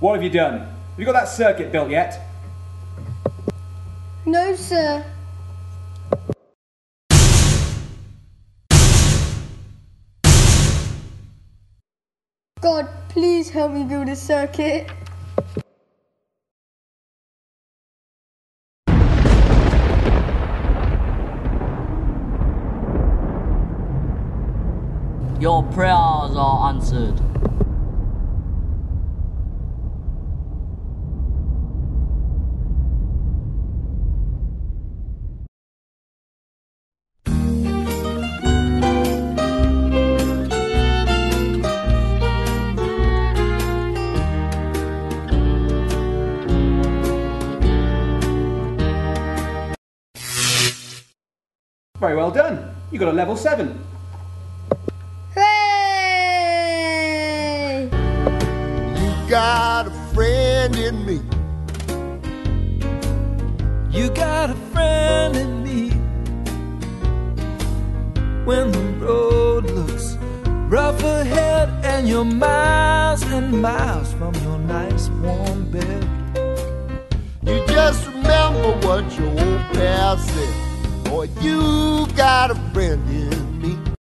What have you done? Have you got that circuit built yet? No, sir. God, please help me build a circuit. Your prayers are answered. Very well done. You got a level 7. Hooray! You got a friend in me. You got a friend in me. When the road looks rough ahead and you're miles and miles from your nice warm bed. You just remember what your old pal said. Boy, you got a friend in